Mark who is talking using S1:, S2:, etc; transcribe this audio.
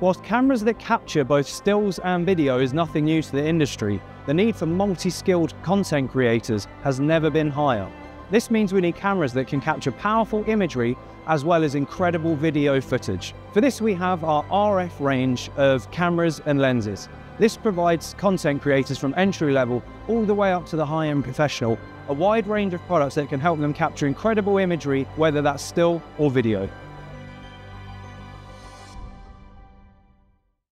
S1: Whilst cameras that capture both stills and video is nothing new to the industry, the need for multi-skilled content creators has never been higher. This means we need cameras that can capture powerful imagery as well as incredible video footage. For this we have our RF range of cameras and lenses. This provides content creators from entry level all the way up to the high-end professional a wide range of products that can help them capture incredible imagery, whether that's still or video.